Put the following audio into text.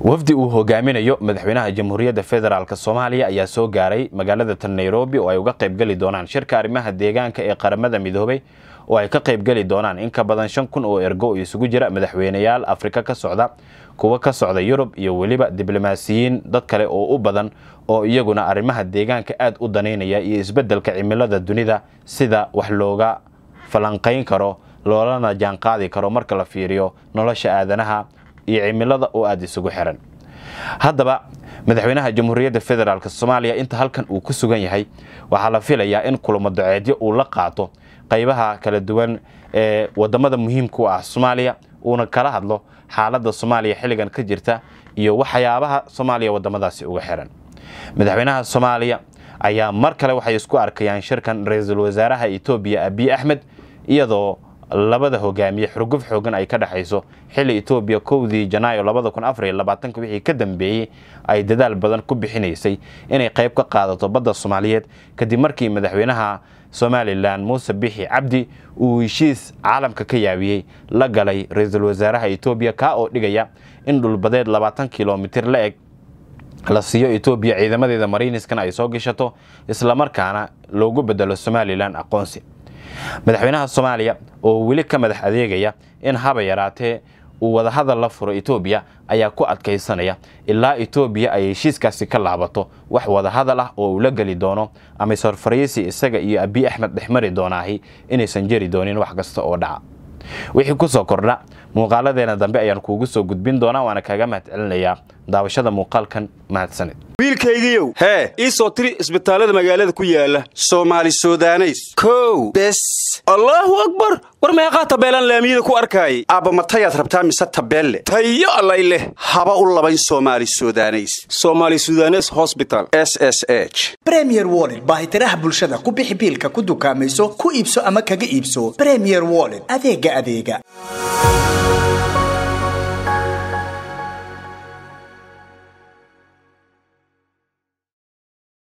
wafdi uu hogaaminayo madaxweynaha jamhuuriyadda federaalk soomaaliya ayaa soo gaaray magaalada tan nairobi oo ay uga qaybgeli doonaan shirka arrimaha deegaanka ee qaramada midoobay oo ay ka qaybgeli doonaan. In ka badan shan kun oo ergo oo isugu jira madaxweyneyaal afrika ka socda kuwa ka socda yurub iyo weliba diblomaasiyiin dad kale oo u badan oo iyaguna arrimaha deegaanka aad u danaynaya iyo isbeddelka cimilada dunida sida wax looga falanqayn karo loolana jaanqaadi karo marka la fiiriyo nolosha aadanaha iyo cimilada oo aada isugu xiran. Haddaba madaxweynaha jamhuuriyadda federaalk soomaaliya inta halkan uu ku sugan yahay waxaa la filayaa in kulamo doceedyo uu la qaato qaybaha kala duwan ee waddamada muhiimka u ah soomaaliya uuna kala hadlo xaaladda soomaaliya xilligan ka jirta iyo waxyaabaha soomaaliya wadamadaasi uga xiran. Madaxweynaha soomaaliya ayaa mar kale waxay isku arkayaan shirkan ra'iisul wasaaraha etoobiya abiy axmed iyadoo labada hogaamiye xurguf xoogan ay ka dhexayso xilli etoobiya kowdii janaayo wixii ka dambeeyey ay dadaal badan ku bixinaysay inay qayb ka qaadato badda soomaaliyeed. Kadib markii madaxweynaha somalilan muuse bixi cabdi uu heshiis caalamka ka yaabiyey la galay ra'iisul wasaaraha etoobiya kaa oo dhigaya in dhulbadeed labaatan kilomitir la eg. La siiyo etoobiya ciidamadeeda mariniskan ay soo gashato islamarkaana loogu bedelo somalilan aqoonsi. Madaxweynaha soomaaliya oo weli ka madax adeegaya in haba yaraatee uu wadahadal la furo etoobiya ayaa ku adkaysanaya ilaa etoobiya ay heshiiskaasi ka laabato wax wadahadal ah oo uu la geli doono. Ama sorfaraysi isaga iyo abiy axmed dhexmari doonaahi inaysan jeri doonin wax kasta oo dhaca. Wixii ku soo kordha muuqaaladeena dambe ayaan kuugu soo gudbin doonaa waana kaaga mahad celinayaa daawashada muuqaalkan mahadsanid. Wiilkaygiiow hee? ii soo tiri isbitaallada magaalada ku yaalla soomaali sudaneys. Kow bes allaahu akbar. War meeqaa tabeelaan laamiyada ku arkaayay aabba matayaad rabtaa mise tabeelle? Tayo allay leh haba u labayn soomaali sudaneys. Soomaali sudanes hosbital s s h. Bremier woled baahitiraha bulshada ku bixi biilka ku dukaamayso ku iibso ama kaga iibso. Bremier woled adeega adeega